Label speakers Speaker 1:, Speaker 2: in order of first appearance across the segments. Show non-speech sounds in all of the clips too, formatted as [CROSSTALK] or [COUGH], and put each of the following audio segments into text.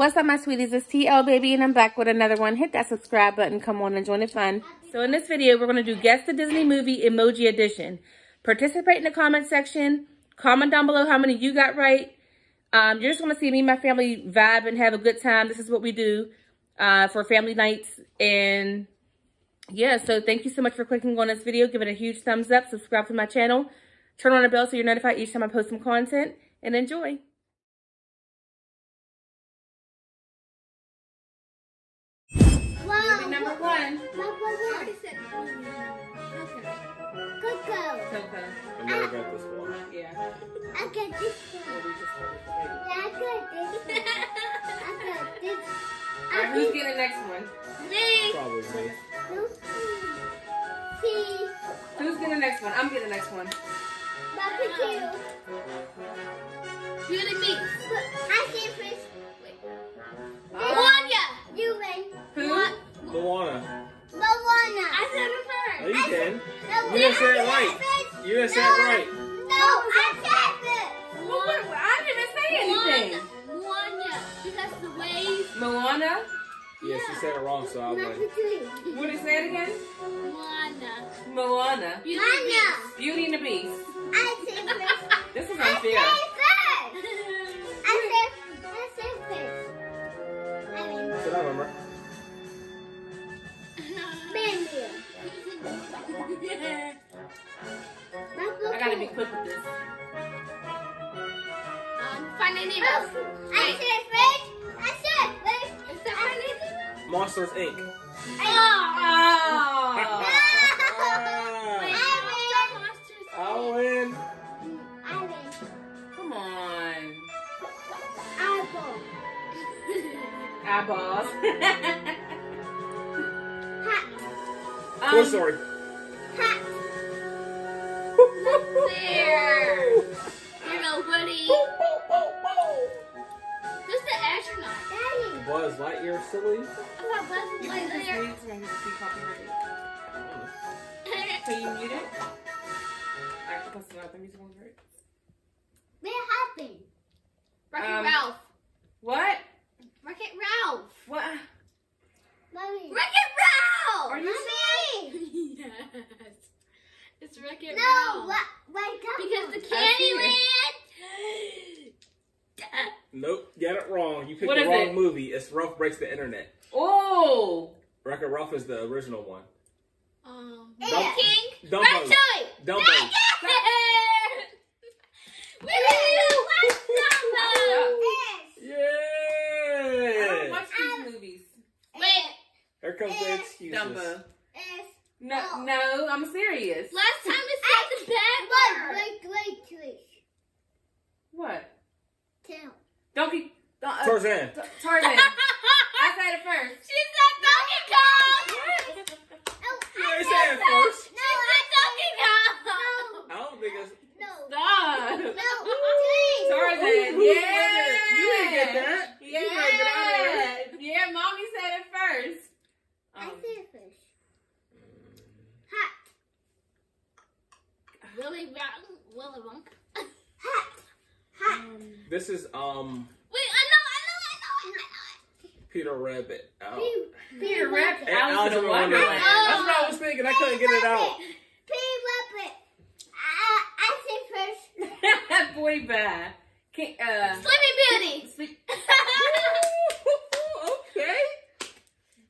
Speaker 1: What's up, my sweeties? It's TeeElle Baby, and I'm back with another one. Hit that subscribe button. Come on and join the fun. So in this video, we're going to do Guess the Disney Movie Emoji Edition. Participate in the comment section. Comment down below how many you got right. Um, you're just going to see me and my family vibe and have a good time. This is what we do uh, for family nights. And yeah, so thank you so much for clicking on this video. Give it a huge thumbs up. Subscribe to my channel. Turn on the bell so you're notified each time I post some content. And enjoy. Number one.
Speaker 2: Number one. Coco.
Speaker 1: Coco.
Speaker 3: I never got this one.
Speaker 1: Uh, [LAUGHS] yeah.
Speaker 2: I got this one. Yeah, I got this one. I got this. [LAUGHS]
Speaker 1: Alright,
Speaker 2: I
Speaker 1: who's getting the next one?
Speaker 2: me.
Speaker 3: Probably me.
Speaker 1: Who's getting the next one? I'm getting the next one.
Speaker 2: Number two.
Speaker 4: Beauty me.
Speaker 2: I see first.
Speaker 4: Moana.
Speaker 3: Moana.
Speaker 4: I said it
Speaker 3: No,
Speaker 4: first.
Speaker 3: you didn't.
Speaker 2: No,
Speaker 3: You didn't say it right.
Speaker 2: first.
Speaker 3: You didn't say it right.
Speaker 2: No, I said first.
Speaker 1: Well, I didn't say anything.
Speaker 4: Moana. Moana. Because the waves.
Speaker 1: Moana?
Speaker 3: Yes, you said it wrong, so I
Speaker 2: Number
Speaker 3: win.
Speaker 2: two.
Speaker 1: What did it say it again?
Speaker 4: Moana.
Speaker 1: Moana.
Speaker 4: Beauty
Speaker 2: Moana.
Speaker 1: Beauty and the Beast.
Speaker 2: I said first. [LAUGHS]
Speaker 1: This is
Speaker 2: I
Speaker 1: unfair.
Speaker 2: I
Speaker 1: gotta be quick with this.
Speaker 4: um, Finding Nemo.
Speaker 2: Oh, I said first. I said first.
Speaker 4: Is that Finding Nemo?
Speaker 3: Monsters Inc.
Speaker 4: Oh.
Speaker 1: Oh! [LAUGHS]
Speaker 4: Wait,
Speaker 3: Ah,
Speaker 4: Monsters.
Speaker 3: I win.
Speaker 2: I win.
Speaker 1: Come on.
Speaker 2: Apple.
Speaker 1: Eyeballs. [LAUGHS]
Speaker 2: Hat.
Speaker 3: Toy
Speaker 1: um,
Speaker 3: Story.
Speaker 2: Hat.
Speaker 4: There. You know, Woody. Who's the astronaut?
Speaker 2: Daddy.
Speaker 3: Buzz Lightyear, silly.
Speaker 4: I thought Buzz
Speaker 1: you
Speaker 4: was
Speaker 1: can just
Speaker 4: there.
Speaker 1: I can see copyrighted. [LAUGHS] Can you mute it? I have to post another music over it.
Speaker 2: What happened?
Speaker 4: Wreck-It
Speaker 1: Um,
Speaker 4: Ralph.
Speaker 1: What?
Speaker 4: Wreck-It Ralph.
Speaker 1: What?
Speaker 2: Mommy.
Speaker 4: Wreck-It Ralph.
Speaker 1: Are you
Speaker 2: Mommy. [LAUGHS] [LAUGHS]
Speaker 4: yes. It's Wreck-It
Speaker 2: No,
Speaker 4: Ralph.
Speaker 2: what? Wake up.
Speaker 4: Because the Candyland.
Speaker 3: Nope, got it wrong. You picked
Speaker 1: What
Speaker 3: the wrong
Speaker 1: it?
Speaker 3: movie. It's Ralph Breaks the Internet.
Speaker 1: Oh!
Speaker 3: Wreck-It Ralph is the original one.
Speaker 4: um, [LAUGHS]
Speaker 2: Yeah.
Speaker 4: King.
Speaker 3: Dumbo.
Speaker 4: Ratatouille.
Speaker 3: Dumbo.
Speaker 4: We watch Dumbo.
Speaker 1: I don't
Speaker 3: Yeah.
Speaker 1: watch these movies.
Speaker 4: Wait,
Speaker 3: Here comes the excuses.
Speaker 1: Dumbo.
Speaker 2: S.
Speaker 1: No,
Speaker 2: Oh.
Speaker 1: no, I'm serious.
Speaker 4: last time it said the bad
Speaker 2: Wait,
Speaker 4: word.
Speaker 2: wait, wait, wait.
Speaker 1: What?
Speaker 2: Tell.
Speaker 1: Donkey. Uh,
Speaker 3: Tarzan.
Speaker 1: Tarzan. I said it first.
Speaker 4: She said Donkey Kong.
Speaker 2: Oh,
Speaker 3: You
Speaker 2: I
Speaker 3: ain't
Speaker 2: said
Speaker 3: say it first.
Speaker 4: She said Donkey Kong.
Speaker 3: I don't think it's.
Speaker 2: No.
Speaker 1: Stop.
Speaker 2: No. Please.
Speaker 1: Tarzan.
Speaker 3: Who- who
Speaker 1: yeah.
Speaker 3: did it? You didn't get that. You
Speaker 1: Yeah.
Speaker 3: didn't get out of
Speaker 1: Yeah, mommy said it first.
Speaker 2: I
Speaker 1: Um,
Speaker 2: said fish. Hat.
Speaker 4: Willy Wonka. Willy Wonka.
Speaker 2: Hat. Hat. [LAUGHS]
Speaker 3: This is um
Speaker 4: Wait, I know, I know, I know, I know, I know.
Speaker 3: Peter Rabbit. Oh.
Speaker 2: P.
Speaker 1: Peter Rabbit.
Speaker 3: And
Speaker 1: Alice in
Speaker 3: Alice in
Speaker 1: Wonderland.
Speaker 3: Wonderland. That's what I was thinking. I couldn't get it out.
Speaker 2: P. Rabbit. I, I said first. [LAUGHS]
Speaker 1: Boy bad. Can, uh,
Speaker 4: Sleeping Beauty.
Speaker 1: sleep. [LAUGHS]
Speaker 3: okay.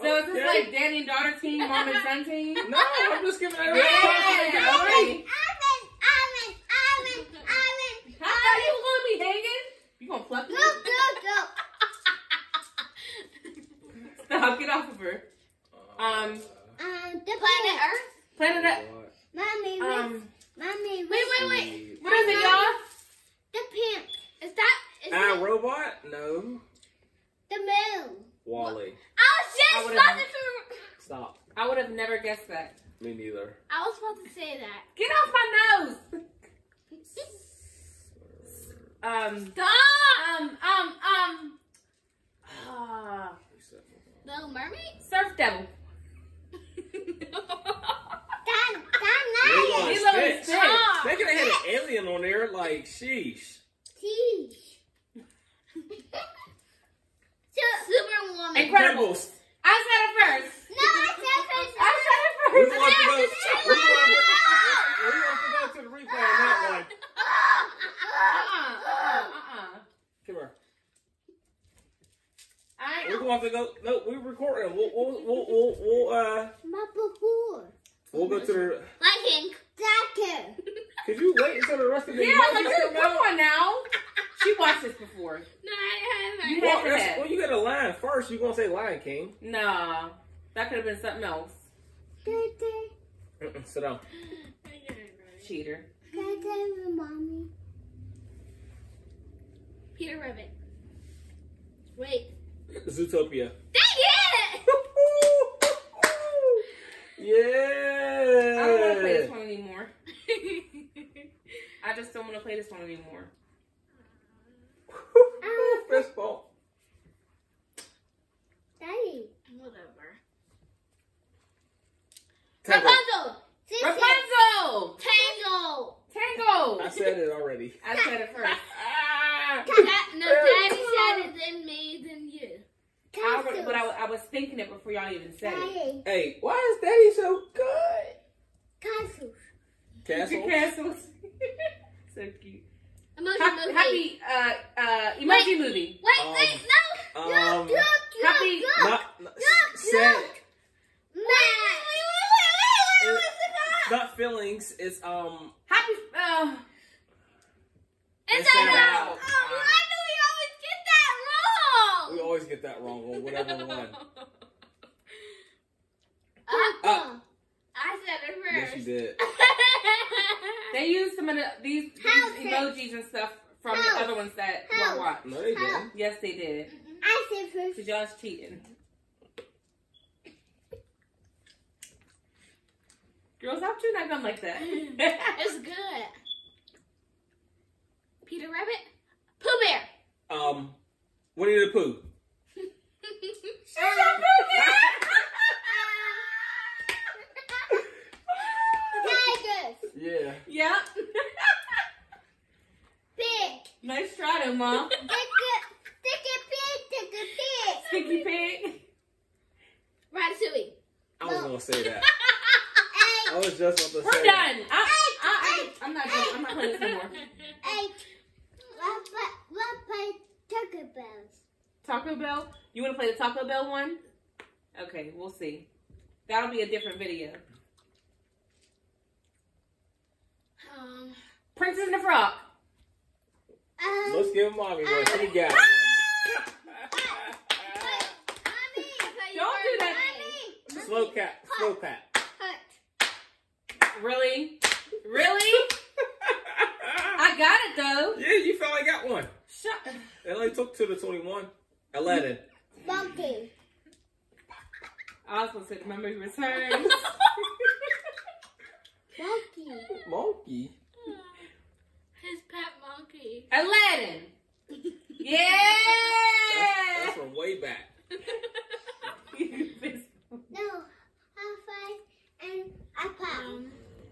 Speaker 1: So is this like daddy and daughter team, mom and son team?
Speaker 3: No, I'm just giving it a
Speaker 1: Yeah.
Speaker 3: All right.
Speaker 2: Ivan. Ivan. Ivan. Ivan.
Speaker 1: How are you gonna be hanging? You gonna pluck me?
Speaker 2: Go, go, go.
Speaker 1: Stop, get off of her. Um,
Speaker 2: Um, the
Speaker 4: Planet. Earth.
Speaker 1: Planet Up.
Speaker 2: Mommy, wait.
Speaker 1: Um,
Speaker 2: Mommy,
Speaker 4: Wait, wait, wait.
Speaker 3: Earth.
Speaker 1: what is it, y'all?
Speaker 2: The pants.
Speaker 4: Is that? Is
Speaker 3: Ah,
Speaker 4: that?
Speaker 3: robot? No.
Speaker 2: The moon.
Speaker 3: WALL-E.
Speaker 4: I was just
Speaker 1: would've-
Speaker 4: about to.
Speaker 3: Stop.
Speaker 1: I would have never guessed that.
Speaker 3: Me neither.
Speaker 4: I was about to say that.
Speaker 1: Get off my nose. [LAUGHS] Um,
Speaker 4: Stop.
Speaker 1: um, um, um. Uh,
Speaker 4: No mermaid.
Speaker 1: Surf Devil.
Speaker 2: That, that
Speaker 3: Lilo
Speaker 2: nice.
Speaker 3: and
Speaker 1: Lilo and
Speaker 3: Stitch.
Speaker 1: Stitch.
Speaker 3: They could have had an alien on there, like, sheesh.
Speaker 2: Cheese. [LAUGHS] so
Speaker 3: Pringles.
Speaker 1: I said it first.
Speaker 2: No, I said it first.
Speaker 1: I said it
Speaker 3: We
Speaker 1: first.
Speaker 3: want to go. [LAUGHS] We want to we want to go to the replay on that one.
Speaker 1: Uh-uh, uh-uh, uh-uh.
Speaker 3: Come here.
Speaker 1: I
Speaker 3: We're going to go. No, we're recording. We'll, we'll, we'll, we'll, we'll, uh,
Speaker 2: My before.
Speaker 3: we'll go to the.
Speaker 4: Liking.
Speaker 2: Doctor.
Speaker 3: Could you wait until the rest of the
Speaker 1: Yeah, like,
Speaker 3: come
Speaker 1: come
Speaker 3: out?
Speaker 1: on now. She watched this before.
Speaker 4: No, I haven't.
Speaker 1: You
Speaker 3: Well,
Speaker 1: have to
Speaker 3: that's, well, you got a line first. You're gonna say Lion King.
Speaker 1: Nah, that could have been something else.
Speaker 2: Daddy.
Speaker 3: Mm-mm, sit down.
Speaker 1: Cheater.
Speaker 2: Daddy, mommy.
Speaker 4: Peter Rabbit. Wait. [LAUGHS]
Speaker 3: Zootopia.
Speaker 4: Dang it! [LAUGHS]
Speaker 3: yeah.
Speaker 1: I don't want to play this one anymore. [LAUGHS] I just don't want to play this one anymore.
Speaker 3: Fist bump.
Speaker 2: Daddy.
Speaker 4: Whatever.
Speaker 3: Tango.
Speaker 4: Rapunzel.
Speaker 1: Rapunzel!
Speaker 4: Tango.
Speaker 1: Tango!
Speaker 3: I said it already.
Speaker 1: I said it first.
Speaker 4: That, no, Daddy said it, then me, then you.
Speaker 1: I already, but I, I was thinking it before y'all even said it.
Speaker 3: Hey, why is Daddy so good?
Speaker 2: Castles.
Speaker 3: Castle.
Speaker 1: Castles. so cute.
Speaker 4: Emoji
Speaker 1: Happy,
Speaker 4: movie.
Speaker 1: happy uh, uh, emoji movie.
Speaker 4: Wait,
Speaker 3: Um,
Speaker 4: wait, no.
Speaker 3: Um,
Speaker 1: Happy.
Speaker 3: not, not sad.
Speaker 2: Man.
Speaker 3: It's not feelings. It's um.
Speaker 1: Happy. Uh,
Speaker 4: Inside
Speaker 3: Inside
Speaker 4: Out.
Speaker 3: Out.
Speaker 4: Oh, why do we always get that
Speaker 3: We
Speaker 4: wrong?
Speaker 3: Always get that wrong on whatever [LAUGHS] one.
Speaker 4: Uh,
Speaker 3: Uh,
Speaker 4: I said it first.
Speaker 3: yes, you did. [LAUGHS]
Speaker 1: they used some of the, these, these emojis and stuff from
Speaker 2: How?
Speaker 1: the other ones that
Speaker 2: How?
Speaker 1: were watched.
Speaker 3: No, they didn't.
Speaker 1: Yes, they did.
Speaker 2: I said first.
Speaker 1: Because y'all's cheating. Girls, stop chewing that gum like that.
Speaker 4: it's good. Peter Rabbit. Pooh Bear.
Speaker 3: Um, Winnie the Pooh.
Speaker 2: Tigers.
Speaker 3: Yeah.
Speaker 1: yep.
Speaker 2: Pig.
Speaker 1: nice try, though, Mom.
Speaker 2: Stick it. Stick it pig. Stick it pig.
Speaker 1: Sticky pig.
Speaker 4: Ratatouille.
Speaker 3: I was gonna say that. I was just about to
Speaker 1: We're
Speaker 3: say
Speaker 1: done.
Speaker 3: that.
Speaker 1: I, I, I, I'm not. doing- I'm not playing this anymore.
Speaker 2: Eight. What, what, what play Taco Bells?
Speaker 1: Taco Bell. You want to play the Taco Bell one? Okay, we'll see. That'll be a different video.
Speaker 4: Um,
Speaker 1: Princess and the Frog.
Speaker 2: Um,
Speaker 3: Let's give mommy one. She got one.
Speaker 2: Mommy.
Speaker 1: Don't do that.
Speaker 2: Mommy.
Speaker 3: Slow cat. Slow cat.
Speaker 1: Really? Really? I got it though.
Speaker 3: yeah, you finally got one.
Speaker 1: Shut.
Speaker 3: It only took two to the 21. Aladdin.
Speaker 2: Monkey.
Speaker 1: I was supposed to say the memory returns. [LAUGHS]
Speaker 2: Monkey.
Speaker 3: Monkey.
Speaker 4: his pet monkey.
Speaker 1: Aladdin. [LAUGHS] Yeah.
Speaker 3: that's from way back. [LAUGHS]
Speaker 2: No. High five and a pop.
Speaker 4: Um,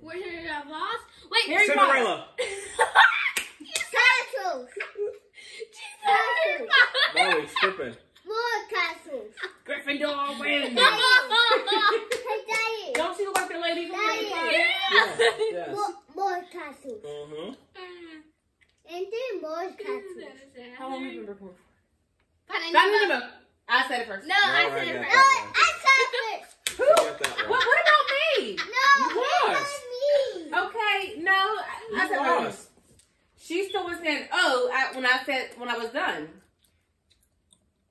Speaker 4: Wizard of Oz. Wait,
Speaker 1: Harry
Speaker 3: Cinderella.
Speaker 2: Castles.
Speaker 4: Jesus.
Speaker 3: Molly's tripping.
Speaker 2: More castles.
Speaker 1: Gryffindor wins.
Speaker 2: Hey, Daddy.
Speaker 1: Don't you look like the lady from Harry Potter?
Speaker 3: Yes. yes.
Speaker 2: More, more castles.
Speaker 3: Mm-hmm.
Speaker 2: And then more [LAUGHS] castles.
Speaker 1: How long have we been recording?
Speaker 4: Finding
Speaker 1: No, no, no, no. I said it first.
Speaker 4: No, I said
Speaker 3: right,
Speaker 4: it first.
Speaker 2: No, I said it.
Speaker 3: one. You [LAUGHS] got that
Speaker 1: What, what about me?
Speaker 2: No,
Speaker 3: You was.
Speaker 2: was me.
Speaker 1: Okay, no. I, I said
Speaker 3: You
Speaker 1: first. She still was saying, "Oh," I, when I said when I was done.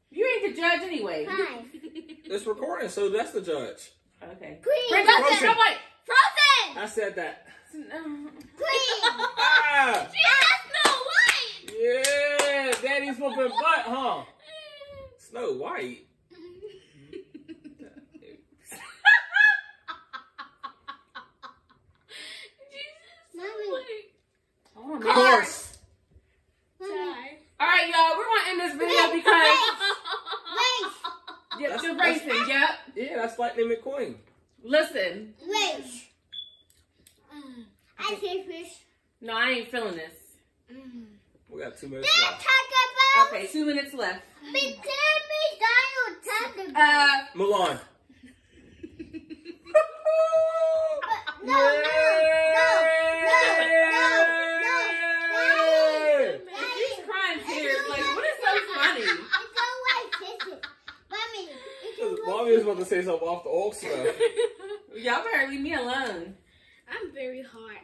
Speaker 1: You ain't the judge anyway.
Speaker 2: Hi. [LAUGHS]
Speaker 3: It's recording, so that's the judge.
Speaker 1: Okay.
Speaker 2: Queen.
Speaker 1: Princess
Speaker 3: Frozen.
Speaker 1: Snow White.
Speaker 4: Frozen.
Speaker 3: I said that.
Speaker 1: No.
Speaker 2: Queen.
Speaker 3: Ah!
Speaker 4: She has Snow White.
Speaker 3: Yeah! Daddy's whooping butt, huh? Snow White.
Speaker 4: Jesus.
Speaker 2: Mommy.
Speaker 4: White.
Speaker 1: Oh, man.
Speaker 3: Horse.
Speaker 1: All right, y'all. We're gonna end this video because
Speaker 2: Race.
Speaker 1: yep,
Speaker 3: That's-
Speaker 1: the
Speaker 3: that's-
Speaker 1: Yep.
Speaker 3: Yeah, that's Lightning McQueen.
Speaker 1: Listen.
Speaker 2: Race. I said fish.
Speaker 1: No, I ain't feeling this.
Speaker 3: We got two minutes left.
Speaker 2: Taco Bell.
Speaker 1: Okay, two minutes left.
Speaker 2: But tell me Donald Taco
Speaker 1: Uh,
Speaker 3: Mulan. [LAUGHS]
Speaker 2: No, no, no,
Speaker 3: Yay!
Speaker 1: he's crying tears. Like, what is so funny?
Speaker 2: It's always kisses. Mommy, it's
Speaker 3: Cause Mommy was about to say something off the aux stuff. [LAUGHS]
Speaker 1: Y'all better leave me alone.
Speaker 4: I'm very hard.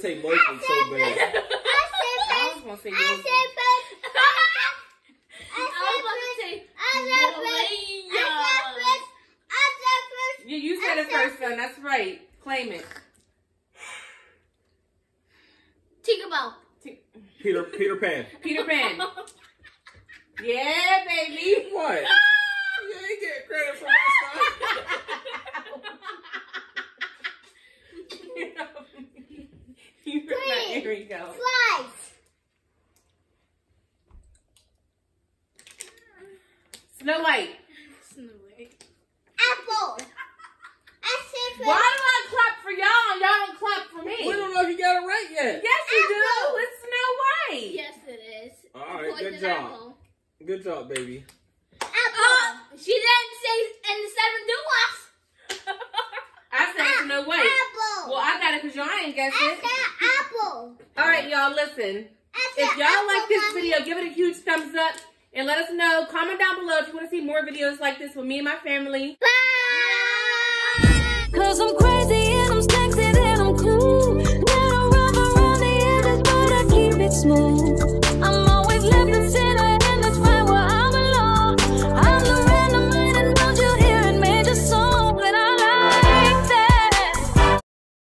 Speaker 3: To say Mowgli so bad.
Speaker 2: I said
Speaker 1: I was gonna say
Speaker 2: I said
Speaker 1: yours.
Speaker 4: I was about to say
Speaker 2: I said book. I said book. I said book.
Speaker 1: You, you said it first, son. That's right. Claim it.
Speaker 4: Tinkerbell.
Speaker 3: Peter Peter Pan.
Speaker 1: Peter Pan. [LAUGHS] Yeah, baby.
Speaker 3: What? [LAUGHS] You ain't get credit for my stuff.
Speaker 1: you heard my here we go.
Speaker 2: Slice.
Speaker 1: Snow White.
Speaker 4: Snow White.
Speaker 2: Apple. I said
Speaker 1: Why do I clap for y'all and y'all don't clap for me?
Speaker 3: We don't know if you got it right yet.
Speaker 1: Yes, you do. It's Snow White.
Speaker 4: Yes, it is.
Speaker 3: All right,
Speaker 4: Poison
Speaker 3: good job.
Speaker 4: apple.
Speaker 3: Good job, baby.
Speaker 2: Apple.
Speaker 4: Oh, she didn't say and the seven duas. [LAUGHS]
Speaker 1: I said Snow White.
Speaker 2: Apple.
Speaker 1: Well, I got it because y'all ain't guessed
Speaker 2: I said apple.
Speaker 1: All right, y'all, listen. If y'all like this
Speaker 2: Mommy.
Speaker 1: video, give it a huge thumbs up and let us know. Comment down below if you want to see more videos like this with me and my family.
Speaker 5: Cause I'm crazy smooth.